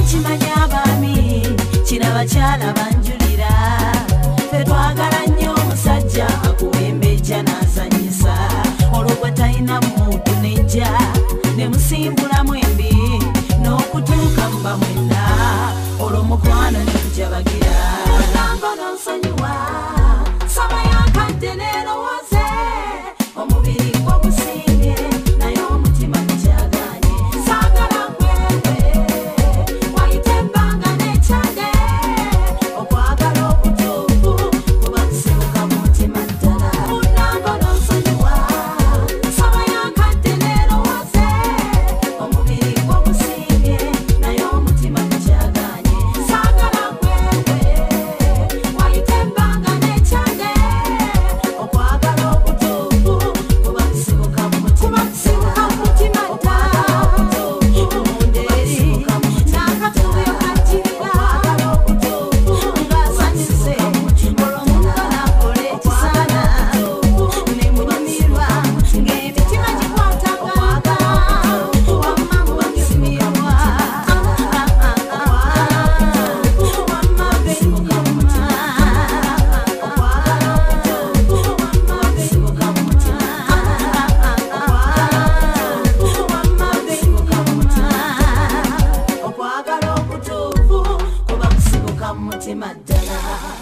mukimanyi abaami kina bakyala banjulira fetwagala nnyo omusajja akuwembejja nasanyisa olwogwa talina muntu nejja nemusimbulamu embi n'okutuuka mubamwenna olwo mukwano nekujabagira olambo nonsanyi love.